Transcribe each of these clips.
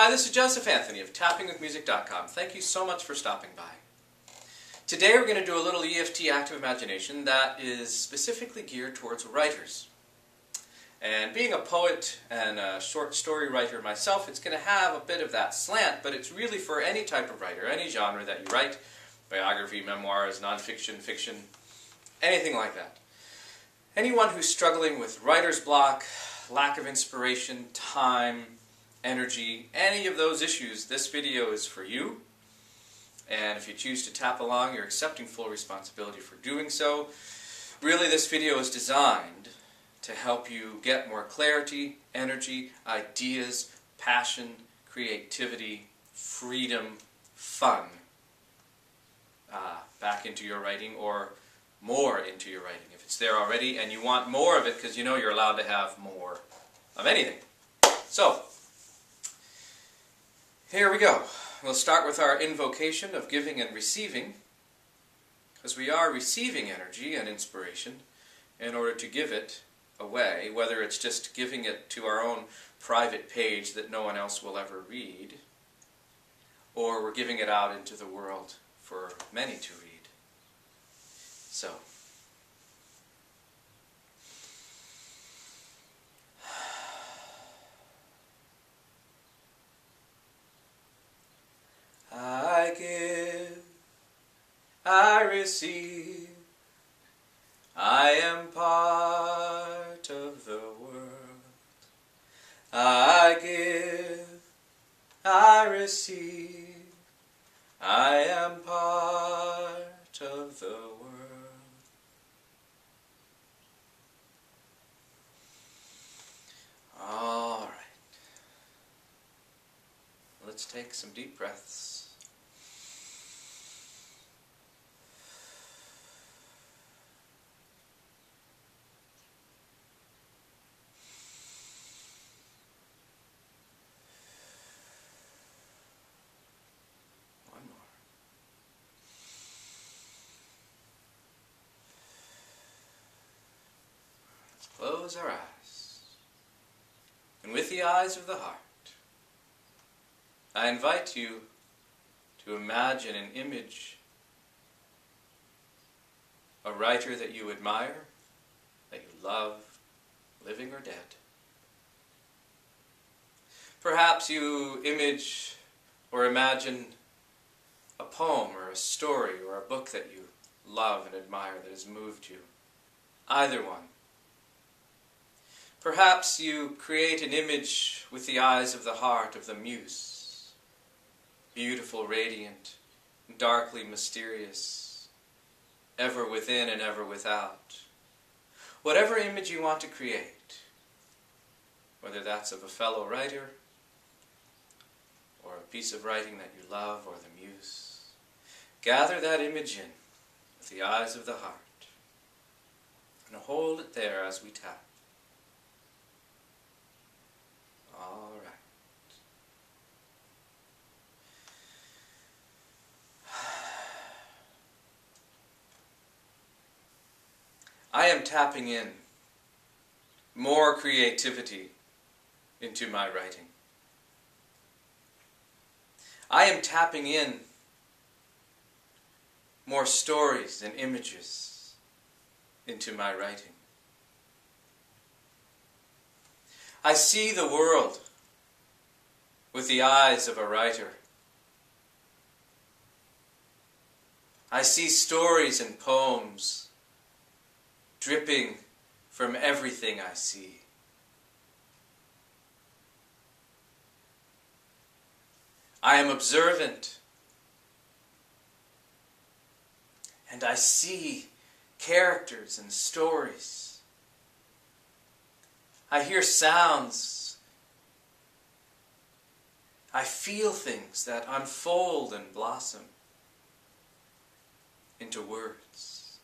Hi, this is Joseph Anthony of tappingwithmusic.com. Thank you so much for stopping by. Today we're going to do a little EFT active imagination that is specifically geared towards writers. And being a poet and a short story writer myself, it's going to have a bit of that slant, but it's really for any type of writer, any genre that you write, biography, memoirs, nonfiction, fiction, anything like that. Anyone who's struggling with writer's block, lack of inspiration, time, energy, any of those issues, this video is for you. And if you choose to tap along, you're accepting full responsibility for doing so. Really, this video is designed to help you get more clarity, energy, ideas, passion, creativity, freedom, fun uh, back into your writing or more into your writing if it's there already and you want more of it because you know you're allowed to have more of anything. So, here we go. We'll start with our invocation of giving and receiving, because we are receiving energy and inspiration in order to give it away, whether it's just giving it to our own private page that no one else will ever read, or we're giving it out into the world for many to read. So, I give, I receive, I am part of the world. I give, I receive, I am part of the world. All right. Let's take some deep breaths. Close our eyes. And with the eyes of the heart, I invite you to imagine an image, a writer that you admire, that you love, living or dead. Perhaps you image or imagine a poem or a story or a book that you love and admire that has moved you. Either one. Perhaps you create an image with the eyes of the heart of the muse, beautiful, radiant, darkly mysterious, ever within and ever without. Whatever image you want to create, whether that's of a fellow writer, or a piece of writing that you love, or the muse, gather that image in with the eyes of the heart, and hold it there as we tap. All right. I am tapping in more creativity into my writing. I am tapping in more stories and images into my writing. I see the world with the eyes of a writer. I see stories and poems dripping from everything I see. I am observant and I see characters and stories. I hear sounds. I feel things that unfold and blossom into words.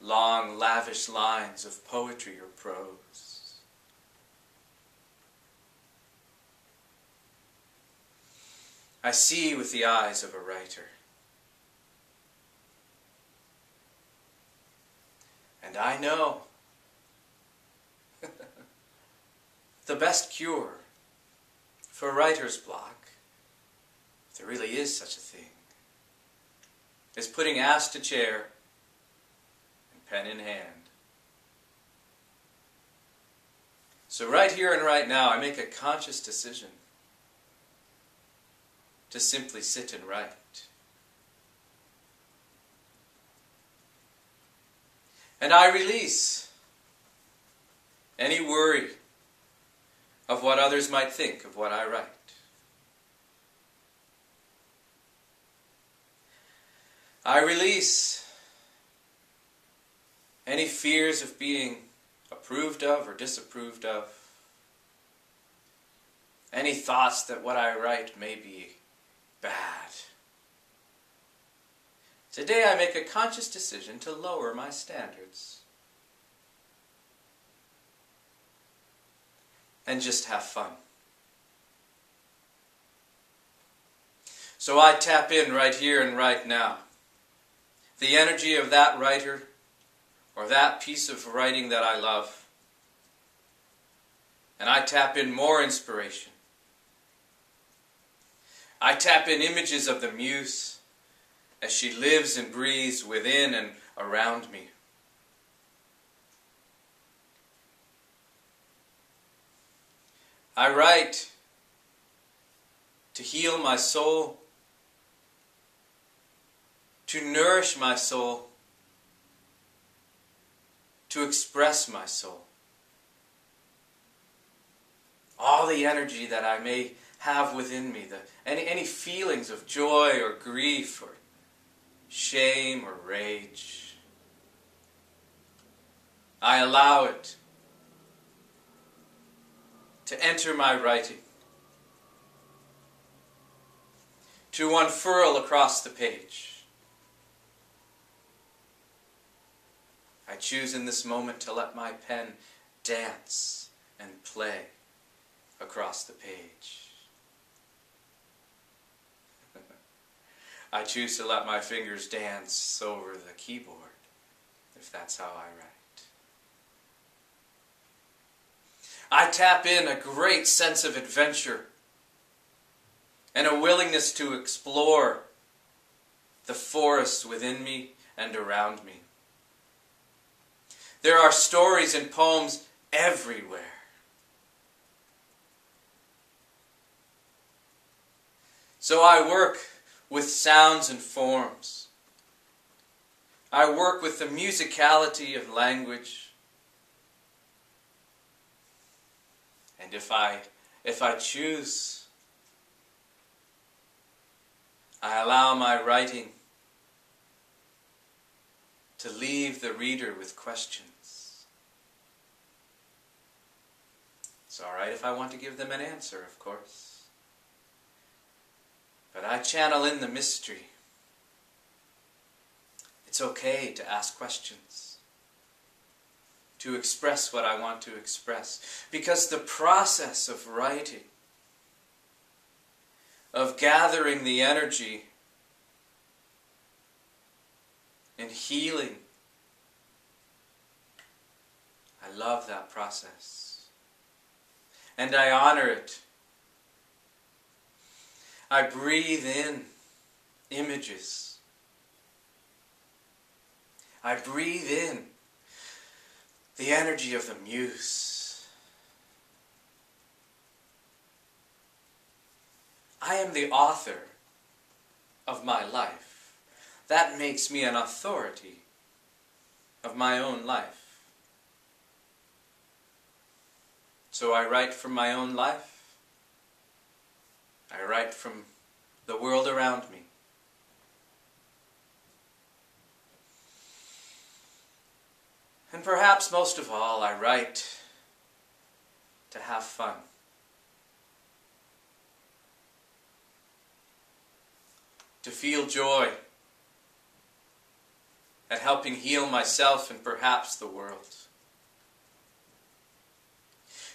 Long, lavish lines of poetry or prose. I see with the eyes of a writer. And I know the best cure for writer's block, if there really is such a thing, is putting ass to chair and pen in hand. So, right here and right now, I make a conscious decision to simply sit and write. And I release any worry of what others might think of what I write. I release any fears of being approved of or disapproved of, any thoughts that what I write may be bad. Today I make a conscious decision to lower my standards. And just have fun. So I tap in right here and right now. The energy of that writer or that piece of writing that I love. And I tap in more inspiration. I tap in images of the muse as she lives and breathes within and around me. I write to heal my soul, to nourish my soul, to express my soul. All the energy that I may have within me, the, any, any feelings of joy or grief or shame or rage. I allow it to enter my writing, to unfurl across the page. I choose in this moment to let my pen dance and play across the page. I choose to let my fingers dance over the keyboard if that's how I write. I tap in a great sense of adventure and a willingness to explore the forests within me and around me. There are stories and poems everywhere. So I work with sounds and forms. I work with the musicality of language. And if I if I choose I allow my writing to leave the reader with questions. It's all right if I want to give them an answer, of course. But I channel in the mystery. It's okay to ask questions, to express what I want to express, because the process of writing, of gathering the energy and healing, I love that process and I honor it. I breathe in images. I breathe in the energy of the muse. I am the author of my life. That makes me an authority of my own life. So I write from my own life. I write from the world around me. And perhaps most of all, I write to have fun. To feel joy at helping heal myself and perhaps the world.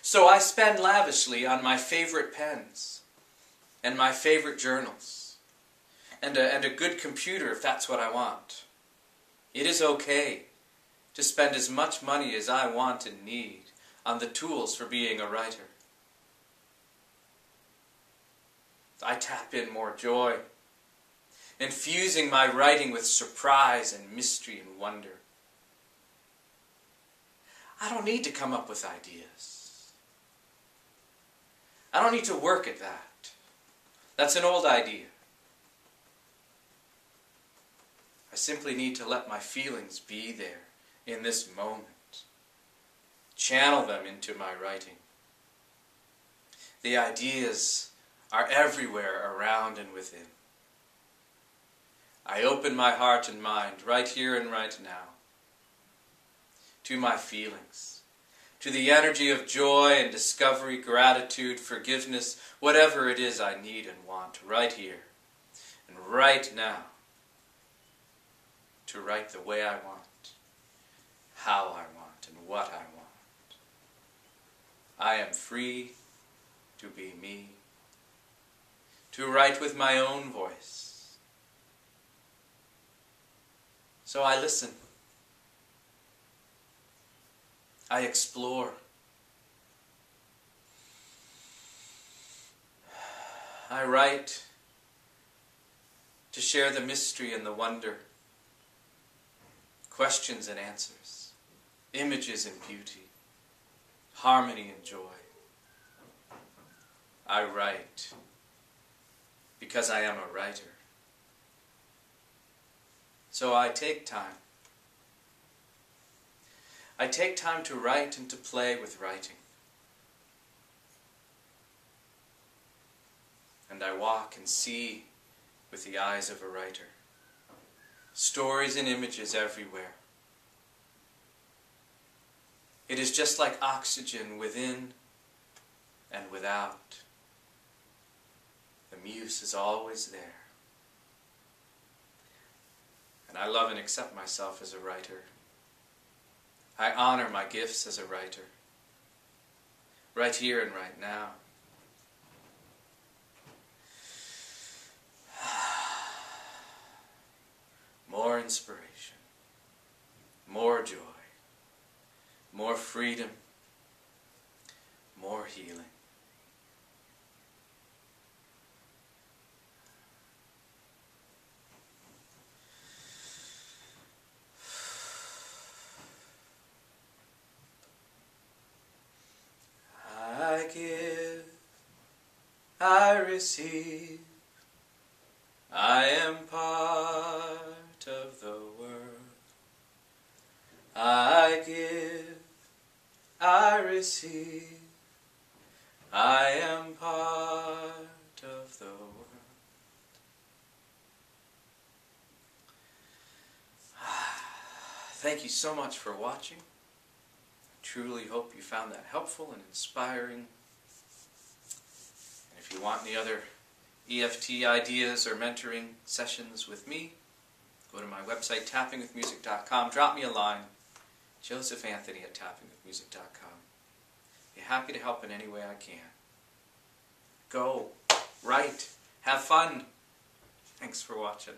So I spend lavishly on my favorite pens and my favorite journals and a, and a good computer if that's what I want. It is okay to spend as much money as I want and need on the tools for being a writer. I tap in more joy, infusing my writing with surprise and mystery and wonder. I don't need to come up with ideas. I don't need to work at that. That's an old idea. I simply need to let my feelings be there in this moment. Channel them into my writing. The ideas are everywhere around and within. I open my heart and mind right here and right now to my feelings, to the energy of joy and discovery, gratitude, forgiveness, whatever it is I need and want right here and right now to write the way I want, how I want, and what I want. I am free to be me, to write with my own voice. So I listen. I explore. I write to share the mystery and the wonder, questions and answers, images and beauty, harmony and joy. I write because I am a writer. So I take time. I take time to write and to play with writing. And I walk and see with the eyes of a writer. Stories and images everywhere. It is just like oxygen within and without. The muse is always there. And I love and accept myself as a writer. I honor my gifts as a writer. Right here and right now. More inspiration. More joy. Freedom. More healing. I give, I receive, I am part of the world. I I am part of the world. Thank you so much for watching. I Truly hope you found that helpful and inspiring. And if you want any other EFT ideas or mentoring sessions with me, go to my website, tappingwithmusic.com. Drop me a line, Joseph Anthony at tappingwithmusic.com. Happy to help in any way I can. Go, write, have fun. Thanks for watching.